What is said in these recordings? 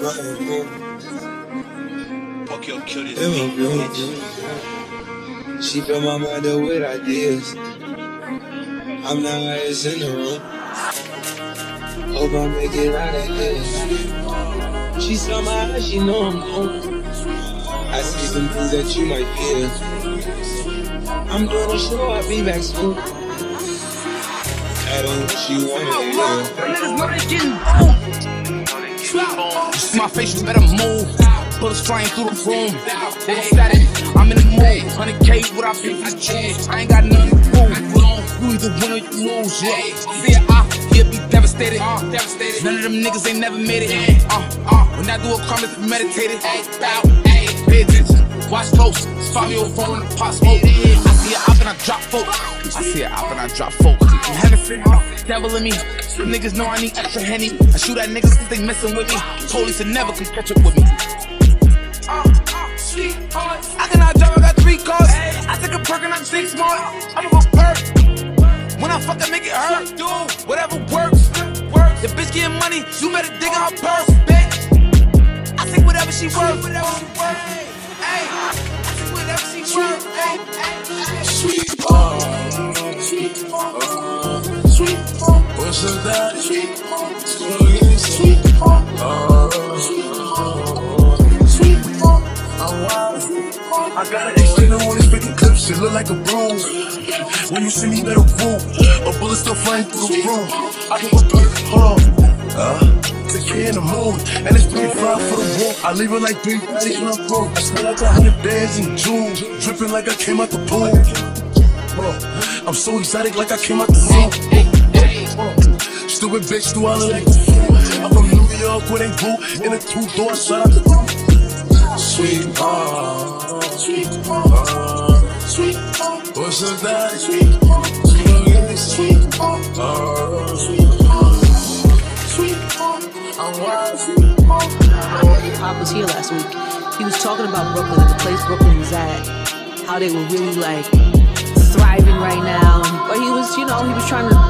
Fuck your kill this It bitch. She fill my mind up with ideas. I'm the highest in the room. Hope I make it out of here. She saw my eyes, she know I'm home. I see some things that you might fear. I'm doing a show, I'll be back soon. I don't know what you wanna hear. It's my face, you better move. Bullets flying through the room. They static, I'm in the mood. 100K without 50 I chase I ain't got nothing to prove. You either win or you lose. Yeah, see it, I, he'll be devastated. devastated. None of them niggas ain't never made it. Uh, uh, when I do a comment, meditated. Bow, pay attention. Watch close. Spot me old phone in the pot smoke. I see it up and I drop folk. I see it up and I drop folk. I'm sin, devil in me. Niggas know I need extra henny. I shoot at niggas cause they messing with me. Police will never can catch up with me. I cannot drive, I got three cars. I take a perk and I'm six more. I'm a perk. When I fuck, I make it hurt. Do whatever works. The bitch getting money, you better dig in her purse, bitch. I take whatever she worth. Whatever she worth. Hey, I take whatever she worth. Hey, hey. That? Sweet sweet heart, sweet heart. I'm wild. I got an extender on these freaking clips, it look like a broom. When you see me, better move. A bullet still flying through the room. I give a perk, hold on. Uh, kid in the mood, and it's pretty far for the room. I leave it like three bodies when I'm broke. I smell like a hundred bands in June, dripping like I came out the pool. I'm so exotic, like I came out the zoo. Stupid bitch, do I look like? I'm from New York, where they boo in a two door shut out the room. Sweetheart, sweetheart, sweetheart. What's up, that? Sweetheart, sweetheart, sweetheart, sweetheart. I'm wild, sweetheart. Pop was here last week. He was talking about Brooklyn and the place Brooklyn was at, how they were really like thriving right now. But he was, you know, he was trying to pull people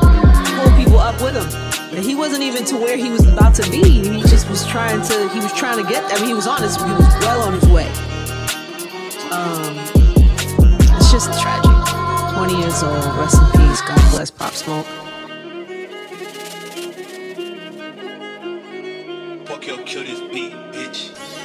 up with him. And he wasn't even to where he was about to be. He just was trying to. He was trying to get. I mean, he was on his. He was well on his way. Um, it's just tragic. Twenty years old. Rest in peace. God bless Pop Smoke. Fuck your this beat, bitch.